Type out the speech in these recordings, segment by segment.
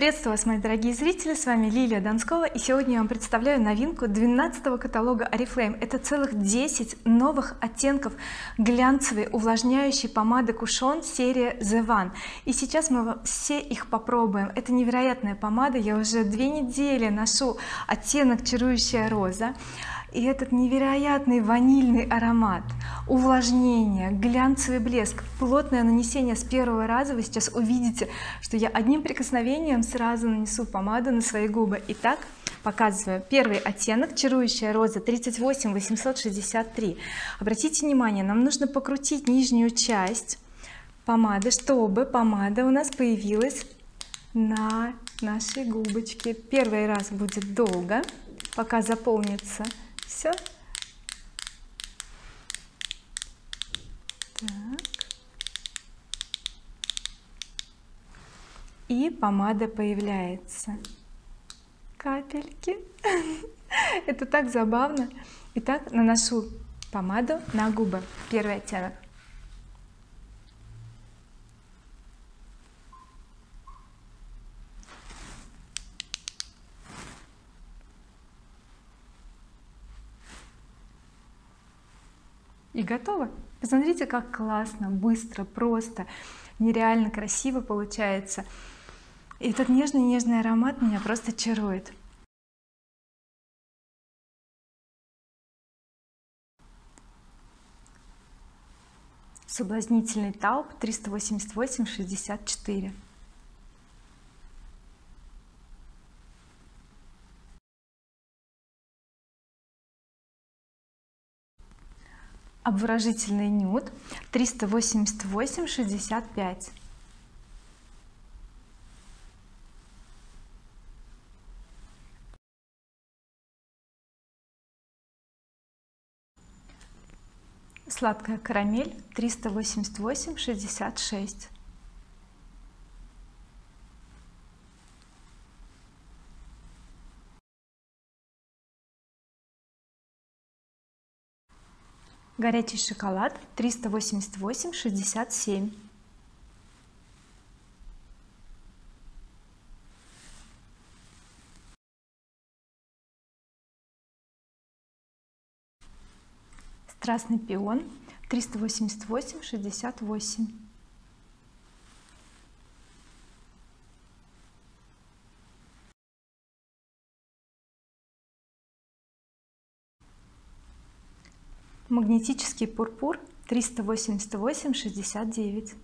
приветствую вас мои дорогие зрители с вами Лилия Донскова и сегодня я вам представляю новинку 12 каталога oriflame это целых 10 новых оттенков глянцевой увлажняющей помады кушон серия the one и сейчас мы все их попробуем. Это невероятная помада я уже две недели ношу оттенок чарующая роза и этот невероятный ванильный аромат увлажнение глянцевый блеск плотное нанесение с первого раза. Вы сейчас увидите что я одним прикосновением сразу нанесу помаду на свои губы. Итак показываю. Первый оттенок чарующая роза 38 863 обратите внимание нам нужно покрутить нижнюю часть помады чтобы помада у нас появилась на нашей губочке. Первый раз будет долго пока заполнится все так. И помада появляется. Капельки. Это так забавно. Итак наношу помаду на губы. Первый оттенок. И готово посмотрите как классно быстро просто нереально красиво получается. И этот нежный-нежный аромат меня просто чарует. Соблазнительный тауп 388 64 обворожительный нюд 388 65 сладкая карамель 388 66 горячий шоколад 388 67 страстный пион 388 68 магнетический пурпур 388 69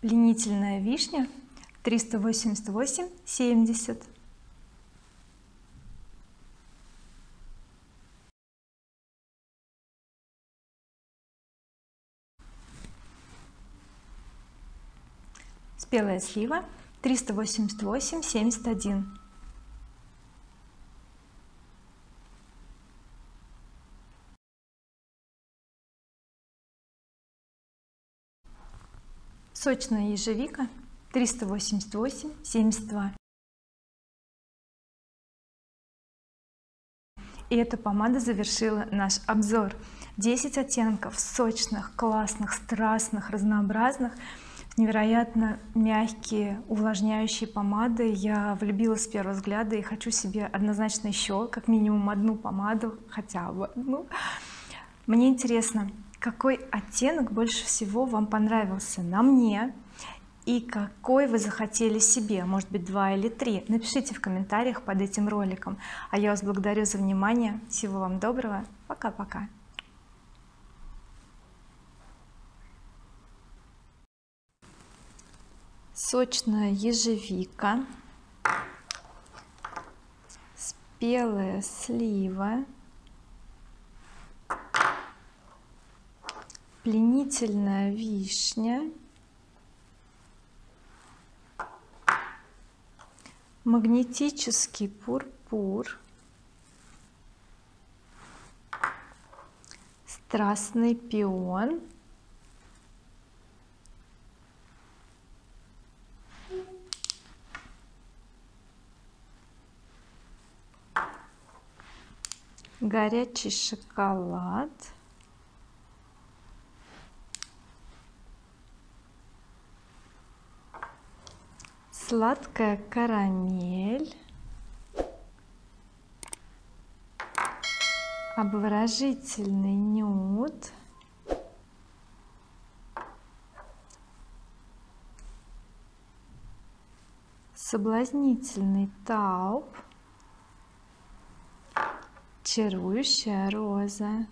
пленительная вишня 388 70 спелая слива 388 71 сочная ежевика 388 72 и эта помада завершила наш обзор. 10 оттенков сочных классных страстных разнообразных невероятно мягкие увлажняющие помады. Я влюбилась с первого взгляда и хочу себе однозначно еще как минимум одну помаду хотя бы. Ну мне интересно какой оттенок больше всего вам понравился на мне и какой вы захотели себе? Может быть два или три? Напишите в комментариях под этим роликом. А я вас благодарю за внимание. Всего вам доброго. Пока-пока сочная ежевика спелая слива пленительная вишня магнетический пурпур страстный пион горячий шоколад. Сладкая карамель. Обворожительный нюд. Соблазнительный тауп чарующая роза